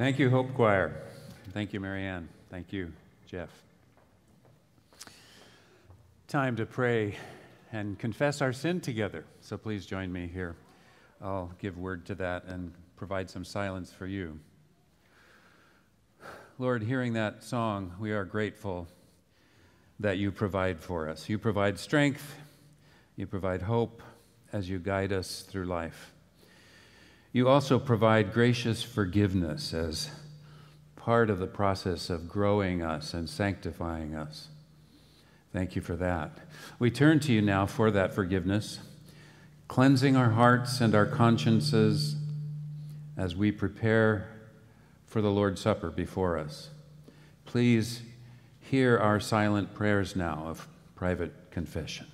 Thank you, Hope Choir. Thank you, Marianne. Thank you, Jeff. Time to pray and confess our sin together. So please join me here. I'll give word to that and provide some silence for you. Lord, hearing that song, we are grateful that you provide for us. You provide strength, you provide hope as you guide us through life. You also provide gracious forgiveness as part of the process of growing us and sanctifying us. Thank you for that. We turn to you now for that forgiveness, cleansing our hearts and our consciences as we prepare for the Lord's Supper before us. Please hear our silent prayers now of private confession.